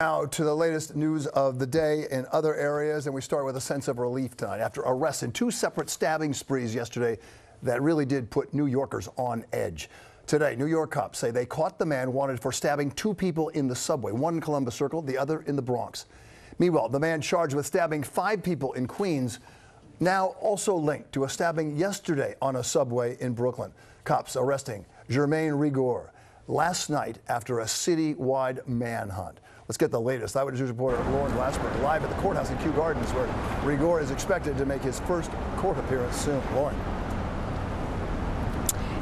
Now to the latest news of the day in other areas, and we start with a sense of relief tonight after arrests in two separate stabbing sprees yesterday that really did put New Yorkers on edge. Today, New York cops say they caught the man wanted for stabbing two people in the subway, one in Columbus Circle, the other in the Bronx. Meanwhile, the man charged with stabbing five people in Queens now also linked to a stabbing yesterday on a subway in Brooklyn. Cops arresting Jermain Rigueur last night after a citywide manhunt. Let's get the latest. Eyewitness News reporter Lauren Glassberg live at the courthouse in Kew Gardens, where Rigueur is expected to make his first court appearance soon. Lauren.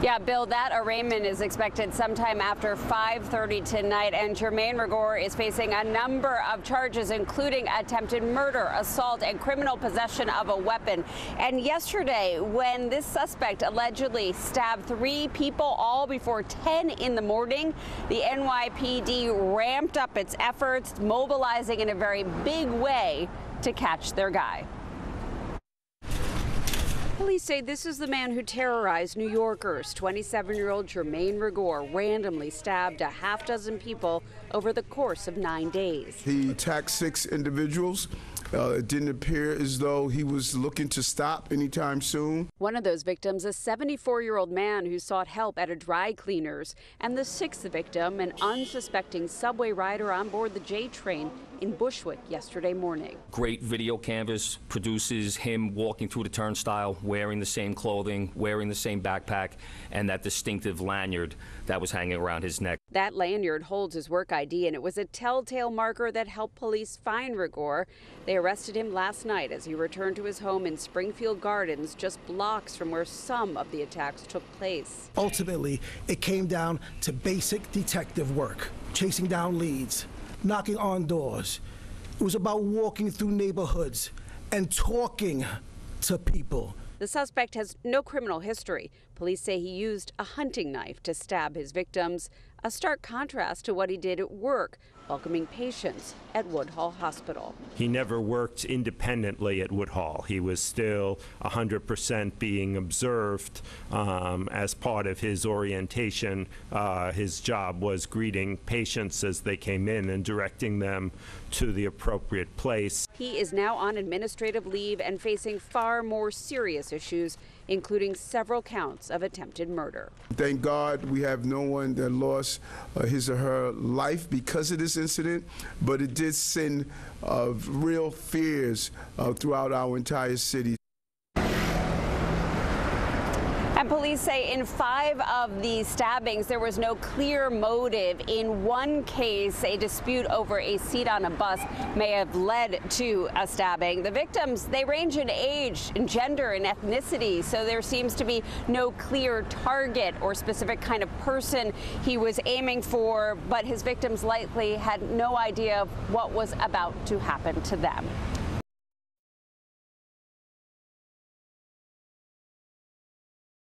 Yeah, Bill, that arraignment is expected sometime after 5:30 tonight, and Jermain Rigueur is facing a number of charges, including attempted murder, assault, and criminal possession of a weapon. And yesterday, when this suspect allegedly stabbed three people all before 10 in the morning, the NYPD ramped up its efforts, mobilizing in a very big way to catch their guy. Police say this is the man who terrorized New Yorkers. 27 year old Jermain Rigueur randomly stabbed a half dozen people over the course of nine days. He attacked six individuals. Uh, it didn't appear as though he was looking to stop anytime soon. One of those victims, a 74 year old man who sought help at a dry cleaner's. And the sixth victim, an unsuspecting subway rider on board the J train in Bushwick yesterday morning. Great video canvas produces him walking through the turnstile, wearing the same clothing, wearing the same backpack, and that distinctive lanyard that was hanging around his neck. That lanyard holds his work ID, and it was a telltale marker that helped police find Rigueur. They arrested him last night as he returned to his home in Springfield Gardens, just blocks from where some of the attacks took place. Ultimately, it came down to basic detective work, chasing down leads, knocking on doors. It was about walking through neighborhoods and talking to people. The suspect has no criminal history. Police say he used a hunting knife to stab his victims, a stark contrast to what he did at work, welcoming patients at Woodhull Hospital. He never worked independently at Woodhull. He was still 100% being observed um, as part of his orientation. Uh, his job was greeting patients as they came in and directing them to the appropriate place. He is now on administrative leave and facing far more serious issues including several counts of attempted murder. Thank God we have no one that lost uh, his or her life because of this incident, but it did send uh, real fears uh, throughout our entire city. And police say in five of these stabbings, there was no clear motive. In one case, a dispute over a seat on a bus may have led to a stabbing. The victims, they range in age, in gender, and ethnicity, so there seems to be no clear target or specific kind of person he was aiming for, but his victims likely had no idea of what was about to happen to them.